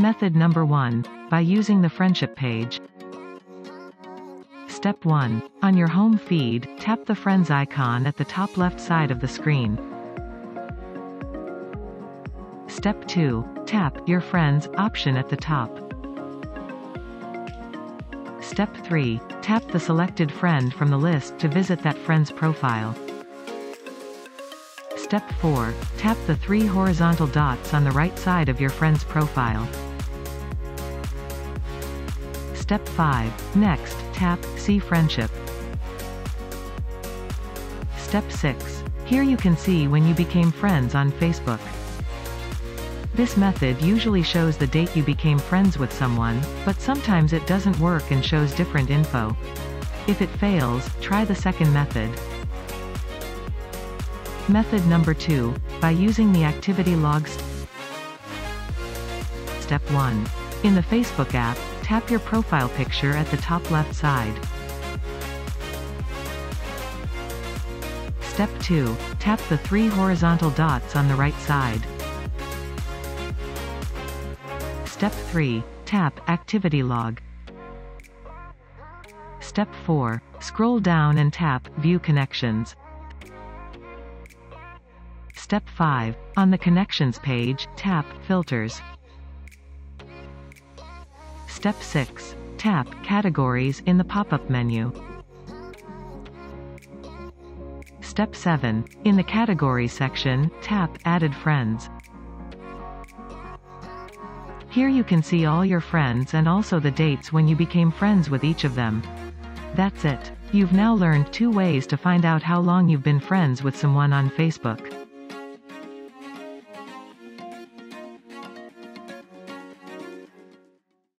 Method number 1. By using the friendship page. Step 1. On your home feed, tap the friends icon at the top left side of the screen. Step 2. Tap Your Friends option at the top. Step 3. Tap the selected friend from the list to visit that friend's profile. Step 4. Tap the three horizontal dots on the right side of your friend's profile. Step 5. Next, tap See Friendship. Step 6. Here you can see when you became friends on Facebook. This method usually shows the date you became friends with someone, but sometimes it doesn't work and shows different info. If it fails, try the second method. Method number 2. By using the activity logs. Step 1. In the Facebook app, tap your profile picture at the top left side. Step 2. Tap the three horizontal dots on the right side. Step 3. Tap Activity Log. Step 4. Scroll down and tap View Connections. Step 5. On the Connections page, tap Filters. Step 6. Tap Categories in the pop-up menu. Step 7. In the Categories section, tap Added Friends. Here you can see all your friends and also the dates when you became friends with each of them. That's it. You've now learned two ways to find out how long you've been friends with someone on Facebook.